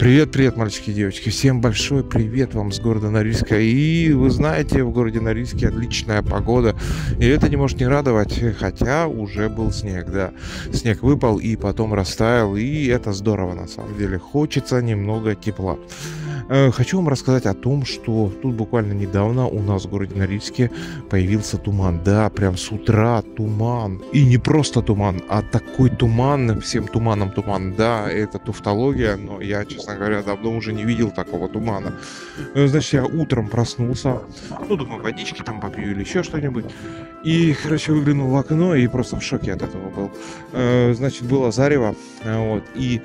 Привет, привет, мальчики и девочки. Всем большой привет вам с города Норильска. И вы знаете, в городе Норильске отличная погода. И это не может не радовать, хотя уже был снег, да. Снег выпал и потом растаял, и это здорово на самом деле. Хочется немного тепла. Э, хочу вам рассказать о том, что тут буквально недавно у нас в городе Норильске появился туман. Да, прям с утра туман. И не просто туман, а такой туман, всем туманом туман. Да, это туфтология, но я, честно говоря, давно уже не видел такого тумана. Э, значит, я утром проснулся, ну, думаю, водички там попью или еще что-нибудь. И, короче, выглянул в окно и просто в шоке от этого был. Э, значит, было зарево, вот, и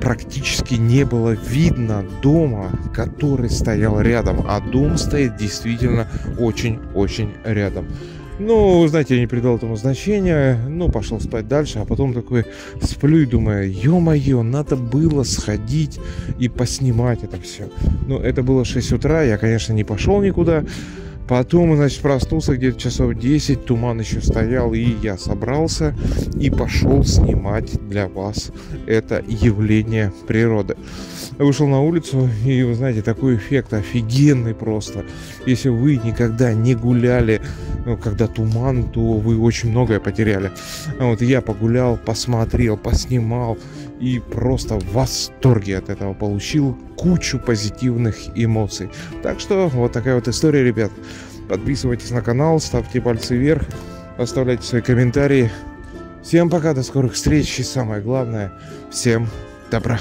практически не было видно дома, который стоял рядом, а дом стоит действительно очень-очень рядом. Ну, знаете, я не придал этому значения, ну, пошел спать дальше, а потом такой сплю и думаю, ё-моё, надо было сходить и поснимать это все. Ну, это было 6 утра, я, конечно, не пошел никуда, Потом, значит, проснулся где-то часов 10, туман еще стоял, и я собрался и пошел снимать для вас это явление природы. Вышел на улицу, и, вы знаете, такой эффект офигенный просто. Если вы никогда не гуляли, ну, когда туман, то вы очень многое потеряли. Вот я погулял, посмотрел, поснимал, и просто в восторге от этого получил кучу позитивных эмоций. Так что вот такая вот история, ребят. Подписывайтесь на канал, ставьте пальцы вверх, оставляйте свои комментарии. Всем пока, до скорых встреч и самое главное, всем добра.